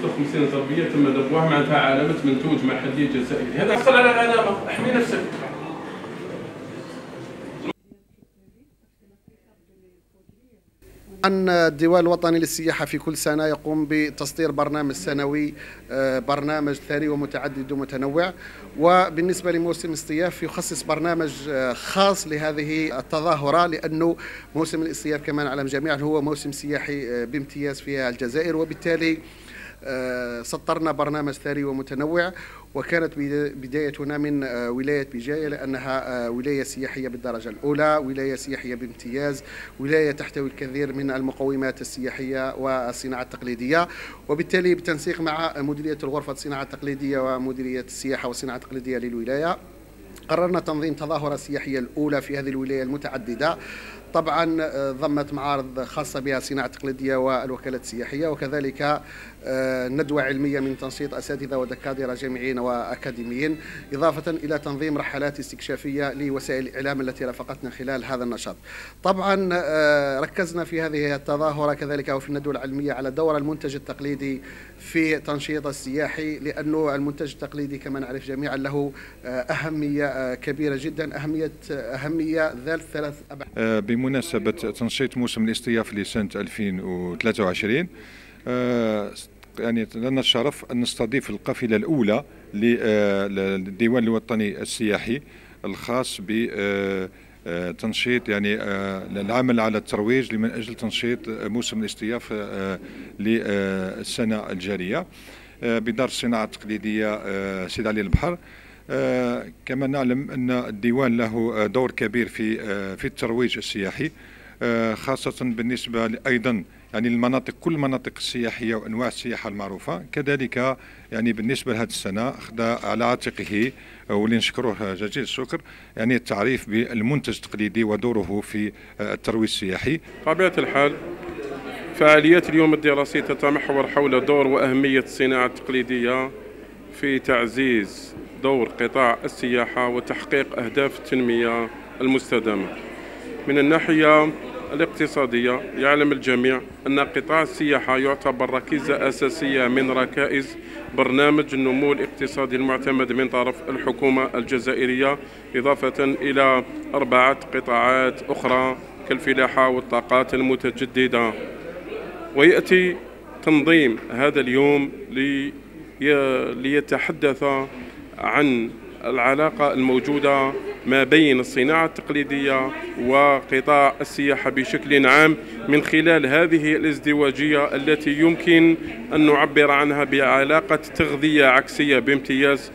56 ضربيه تم ذبحها معناتها علامة منتوج محلي جزائري هذا حصل على العلامه احمي نفسك. أن الديوان الوطني للسياحة في كل سنة يقوم بتصدير برنامج سنوي آه، برنامج ثري ومتعدد ومتنوع. وبالنسبة لموسم الاصطياف يخصص برنامج آه، خاص لهذه التظاهرة لأنه موسم الاصطياف كما نعلم جميعا هو موسم سياحي آه، بامتياز في الجزائر. وبالتالي سطرنا برنامج ثري ومتنوع وكانت بدايتنا من آه، ولاية بجاية لأنها آه، ولاية سياحية بالدرجة الأولى ولاية سياحية بامتياز ولاية تحتوي الكثير من المقومات السياحية والصناعة التقليدية. وبالتالي بالتنسيق مع مديرية الغرفة الصناعة التقليدية ومديرية السياحة والصناعة التقليدية للولاية قررنا تنظيم تظاهرة السياحية الأولى في هذه الولاية المتعددة. طبعا آه، ضمت معارض خاصة بها الصناعة التقليدية والوكالات السياحية وكذلك آه، ندوة علمية من تنشيط أساتذة ودكاترة جامعيين وأكاديميين إضافة إلى تنظيم رحلات استكشافية لوسائل الإعلام التي رافقتنا خلال هذا النشاط. طبعا آه، ركزنا في هذه التظاهرة كذلك وفي الندوة العلمية على دور المنتج التقليدي في تنشيط السياحي لأنه المنتج التقليدي كما نعرف جميعا له أهمية كبيرة جدا أهمية أهمية ذات ثلاث أبعاد بمناسبة تنشيط موسم الاصطياف لسنة 2023 آه، يعني لنا الشرف أن نستضيف القافلة الأولى للديوان الوطني السياحي الخاص ب آه، تنشيط يعني آه، العمل على الترويج من أجل تنشيط موسم الاصطياف للسنة الجارية بدار الصناعه التقليديه سيد علي البحر. كما نعلم أن الديوان له دور كبير في في الترويج السياحي خاصة بالنسبة أيضا يعني المناطق كل المناطق السياحية وأنواع السياحة المعروفة. كذلك يعني بالنسبة لهذه السنة أخذ على عاتقه واللي نشكروه جزيل الشكر يعني التعريف بالمنتج التقليدي ودوره في الترويج السياحي. طبيعه الحال فعاليات اليوم الدراسي تتمحور حول دور وأهمية الصناعة التقليدية في تعزيز دور قطاع السياحة وتحقيق أهداف التنميه المستدامة. من الناحية الاقتصادية يعلم الجميع أن قطاع السياحة يعتبر ركيزة أساسية من ركائز برنامج النمو الاقتصادي المعتمد من طرف الحكومة الجزائرية إضافة إلى أربعة قطاعات أخرى كالفلاحة والطاقات المتجددة. ويأتي تنظيم هذا اليوم ليتحدث عن العلاقة الموجودة ما بين الصناعة التقليدية وقطاع السياحة بشكل عام من خلال هذه الازدواجية التي يمكن أن نعبر عنها بعلاقة تغذية عكسية بامتياز